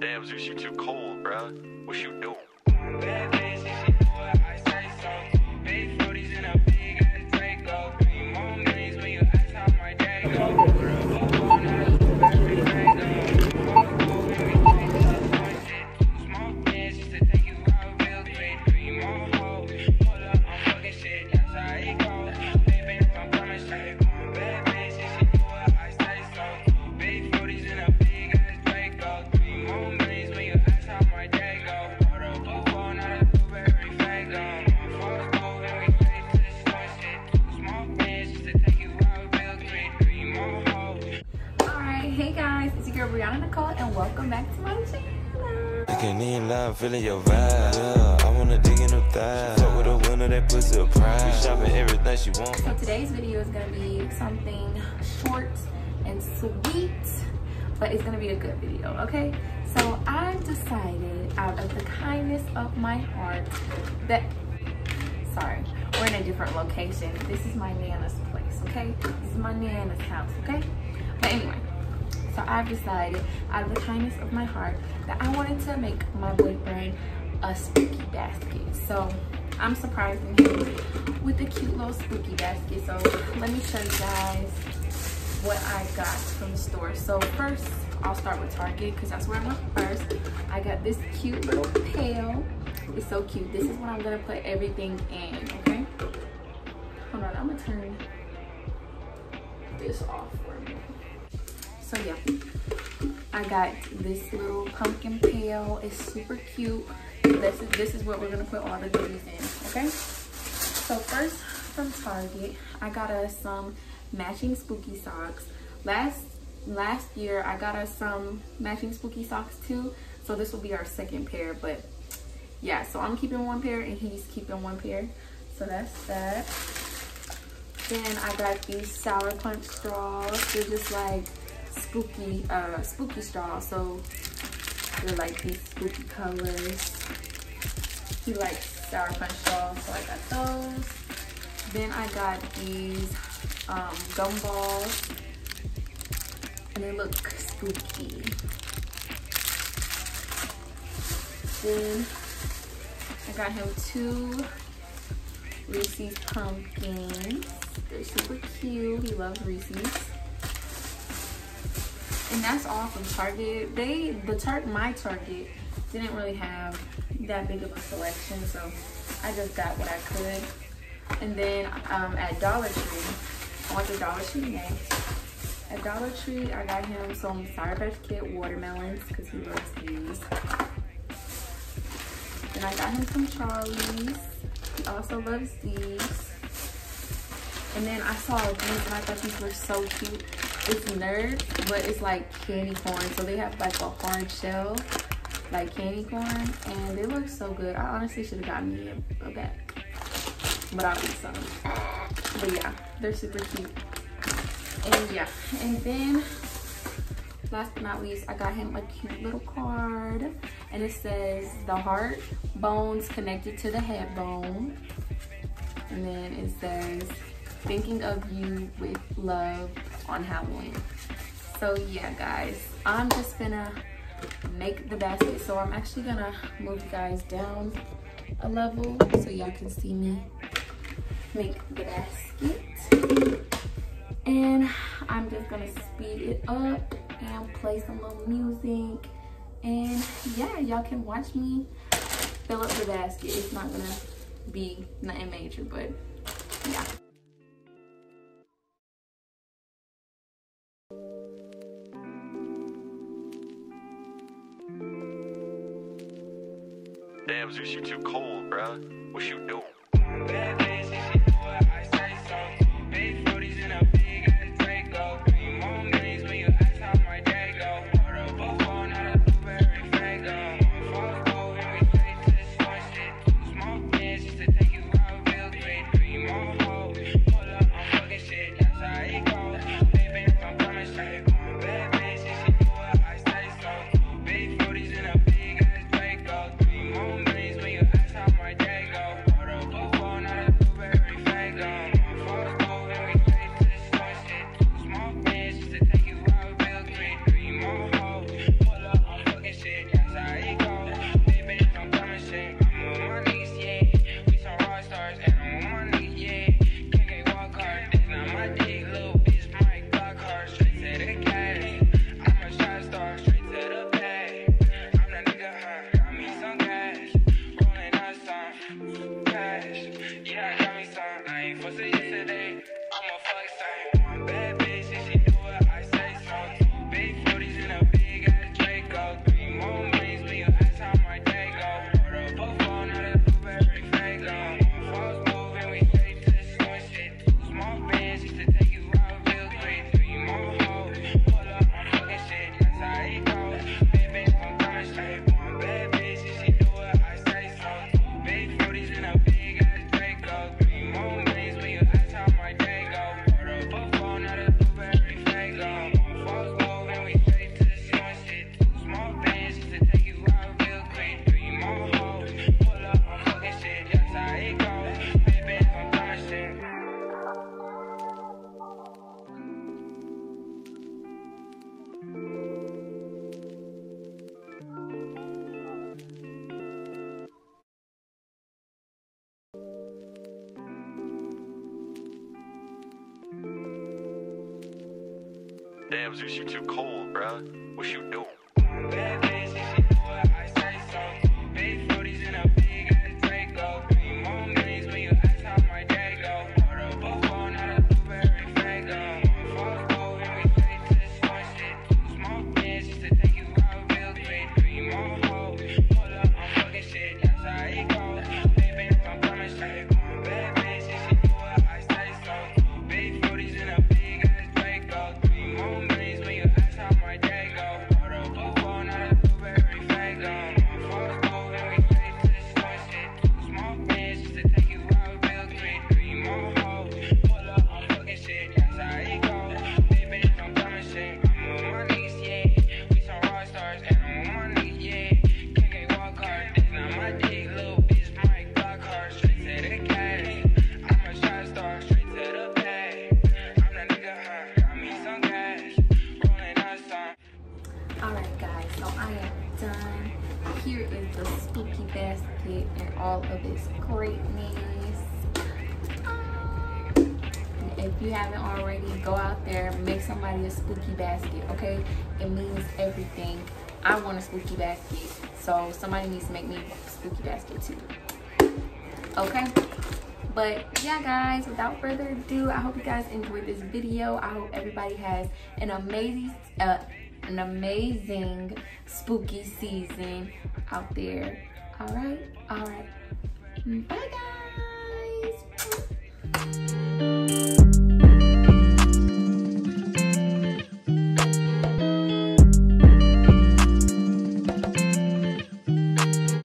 Damn, Zeus, you too cold, bruh. What you doing? Girl Brianna Nicole and welcome back to my channel. I can in line, feeling your vibe. Yeah, I wanna dig in them thighs. Fuck with a winner that puts a prize. We shopping everything she want. So today's video is gonna be something short and sweet, but it's gonna be a good video, okay? So I've decided out of the kindness of my heart that, sorry, we're in a different location. This is my Nana's place, okay? This is my Nana's house, okay? But anyway, I've decided out of the kindness of my heart that I wanted to make my boyfriend a spooky basket. So I'm surprising him with a cute little spooky basket. So let me show you guys what I got from the store. So first, I'll start with Target because that's where I went first. I got this cute little pail. It's so cute. This is what I'm gonna put everything in, okay? Hold on, I'm gonna turn this off. So yeah, I got this little pumpkin pail. It's super cute. This is this is what we're gonna put all the goodies in. Okay. So first from Target, I got us some matching spooky socks. Last last year I got us some matching spooky socks too. So this will be our second pair, but yeah. So I'm keeping one pair and he's keeping one pair. So that's that. Then I got these sour punch straws. They're just like spooky, uh, spooky straw. So they're like these spooky colors. He likes sour punch straws, so I got those. Then I got these um, gumballs, and they look spooky. Then I got him two Reese's pumpkins. They're super cute. He loves Reese's. And that's all from Target. They, the Target, my Target didn't really have that big of a selection, so I just got what I could. And then um, at Dollar Tree, I went to Dollar Tree next. At Dollar Tree, I got him some Sour Patch Kid watermelons because he loves these. Then I got him some Charlie's. He also loves these. And then I saw these and I thought these were so cute. It's nerds, but it's like candy corn. So they have like a hard shell, like candy corn. And they look so good. I honestly should have gotten me a, a bag. But I'll eat some. But yeah, they're super cute. And yeah, and then last but not least, I got him a cute little card. And it says the heart bones connected to the head bone. And then it says thinking of you with love on Halloween. So yeah, guys, I'm just gonna make the basket. So I'm actually gonna move you guys down a level so y'all can see me make the basket. And I'm just gonna speed it up and play some little music. And yeah, y'all can watch me fill up the basket. It's not gonna be nothing major, but yeah. Zeus, you too cold, bruh. What you doing? Adams is you too cold, bro. What you doing? done. Here is the spooky basket and all of its greatness. If you haven't already, go out there, make somebody a spooky basket, okay? It means everything. I want a spooky basket, so somebody needs to make me a spooky basket too. Okay? but yeah guys without further ado i hope you guys enjoyed this video i hope everybody has an amazing uh, an amazing spooky season out there. All right, all right. Bye, guys.